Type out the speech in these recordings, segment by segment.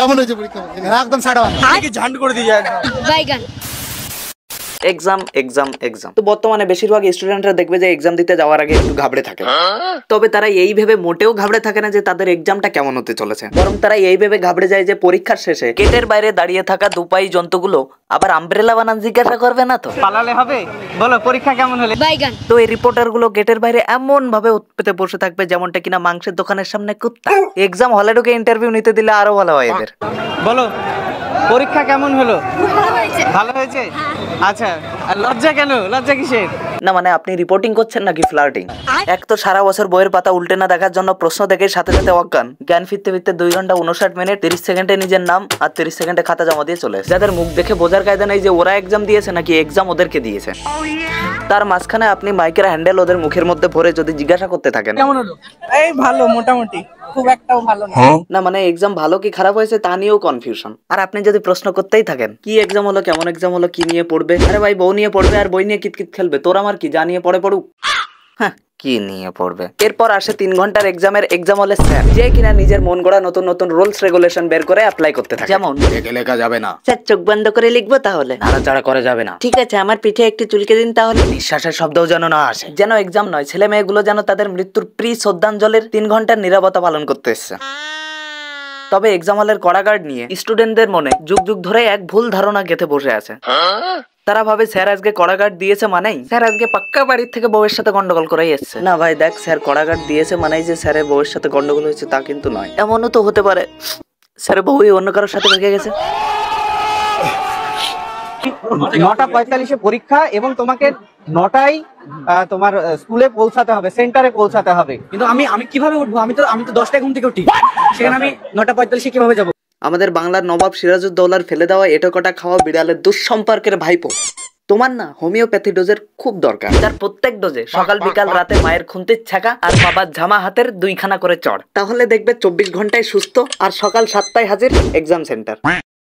কেমন হয়েছে পরীক্ষা? একদম সাড়ে বাইগান। এক্সাম এক্সাম এক্সাম তো বর্তমানে বেশিরভাগ স্টুডেন্টরা দেখবে যে এক্সাম দিতে যাওয়ার আগে একটু ঘাবড়ে থাকে। তবে তারা এই ভেবে মোটেও ঘাবড়ে থাকে না যে তাদের এক্সামটা কেমন হতে চলেছে। বরং তারা এই ভেবে ঘাবড়ে যায় যে পরীক্ষার শেষে গেটের বাইরে দাঁড়িয়ে থাকা দুপাই জন্তুগুলো আবার আমব্রেলা বানান জিজ্ঞাসা করবে না তো? পালালে হবে? বলো পরীক্ষা কেমন হলে? বাইগান। তো এই রিপোর্টারগুলো গেটের বাইরে এমন ভাবে উৎপেতে বসে থাকবে যেমনটা কিনা মাংসের দোকানের সামনে কুত্তা। এক্সাম হলে ঢুকে ইন্টারভিউ নিতে দিলে আরও ভালো হয় এদের। বলো পরীক্ষা কেমন হলো? ভালো হয়েছে। আচ্ছা আর লজ্জা কেন? লজ্জা কিসের? না মানে আপনি রিপোর্টিং করছেন নাকি ফ্লার্টিং এক তো সারা বছর বইয়ের পাতা উল্টে না দেখার জন্য প্রশ্ন দেখে সাথে সাথে অজ্ঞান। জ্ঞান ফিরতে ফিরতে দুই ঘণ্টা উনষাট মিনিট তিরিশ সেকেন্ডে নিজের নাম আর তিরিশ সেকেন্ডে খাতা জমা দিয়ে চলে যাদের মুখ দেখে বোঝার কায়দা নেই যে ওরা এক্সাম দিয়েছে নাকি এক্সাম ওদেরকে দিয়েছে। তার মাঝখানে আপনি মাইকের হ্যান্ডেল ওদের মুখের মধ্যে ভরে যদি জিজ্ঞাসা করতে থাকেন। কেমন হলো? এই ভালো মোটামুটি। খুব একটাও ভালো না। না মানে এক্সাম ভালো কি খারাপ হয়েছে তা নিয়েও কনফিউশন আর আপনি যদি প্রশ্ন করতেই থাকেন কি এক্সাম হলো কেমন এক্সাম হলো কি নিয়ে পড়বে? আরে ভাই বউ নিয়ে পড়বে আর বই নিয়ে কিতকিত খেলবে। তোর আমার কি যা নিয়ে পড়ে পড়ুক? হ্যাঁ কি নিয়ে পড়বে? এরপর আসে তিন ঘণ্টার এক্সামের এক্সাম হলে স্যার যে কিনা নিজের মন গড়া নতুন নতুন রুলস রেগুলেশন বের করে অ্যাপ্লাই করতে থাকে। যেমন? লেখে লেখা যাবে না। স্যার চোখ বন্ধ করে লিখব তাহলে। নাড়াচাড়া করা যাবে না। ঠিক আছে আমার পিঠে একটু চুলকে দিন তাহলে। নিঃশ্বাসের শব্দও যেন না আসে। যেন এক্সাম নয় ছেলে মেয়েগুলো যেন তাদের মৃত্যুর প্রি শ্রদ্ধাঞ্জলির তিন ঘণ্টার নিরাপত্তা পালন করতে এসছে। তবে এক্সাম হলের কড়াগার্ড নিয়ে স্টুডেন্টদের মনে যুগ যুগ ধরে এক ভুল ধারণা গেঁথে বসে আছে। তারা ভাবে স্যার আজকে কড়াগার্ড দিয়েছে মানেই স্যার আজকে পাক্কা বাড়ির থেকে বউয়ের সাথে গন্ডগোল করাই এসছে। না ভাই দেখ স্যার কড়াগার্ড দিয়েছে মানেই যে স্যারের বউয়ের সাথে গন্ডগোল হয়েছে তা কিন্তু নয়। এমনও তো হতে পারে স্যার বউই অন্য কারোর সাথে রেখে গেছে। নটা পঁয়তাল্লিশে পরীক্ষা এবং তোমাকে নটায় আহ, তোমার স্কুলে পৌঁছাতে হবে সেন্টারে পৌঁছাতে হবে। কিন্তু আমি আমি কীভাবে উঠবো? আমি তো আমি তো দশটায় ঘুম থেকে উঠি। সেখানে আমি নটা পঁয়তাল্লিশে কীভাবে যাব? আমাদের বাংলার নবাব সিরাজউদ্দৌলার ফেলে দেওয়া এটোকটা খাওয়া বিড়ালের দুঃসম্পর্কের ভাইপো। তোমার না হোমিওপ্যাথি ডোজের খুব দরকার। তার প্রত্যেক ডোজে সকাল বিকাল রাতে মায়ের খুন্তির ছাকা আর বাবার জামা হাতের দুইখানা করে চড়। তাহলে দেখবে চব্বিশ ঘন্টায় সুস্থ আর সকাল সাতটায় হাজির এক্সাম সেন্টার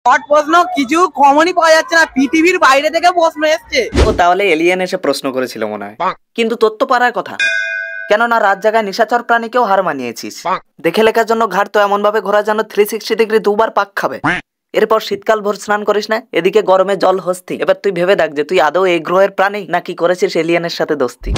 হট প্রশ্ন কিছু কমনই পাওয়া যাচ্ছে না। পৃথিবীর বাইরে থেকে প্রশ্ন এসছে। ও তাহলে এলিয়েন এসে প্রশ্ন করেছিল মনে হয়। কিন্তু তোর তো পারার কথা। কেননা রাত জায়গায় নিশাচর প্রাণীকেও হার মানিয়েছিস। দেখে লেখার জন্য ঘাট তো এমন ভাবে ঘোরা যেন থ্রি সিক্সটি ডিগ্রি দুবার পাক খাবে। এরপর শীতকাল ভোর স্নান করিস না এদিকে গরমে জল হস্তি। এবার তুই ভেবে দেখ যে তুই আদৌ এই গ্রহের প্রাণী নাকি করেছিস এলিয়েনের সাথে দোস্তি।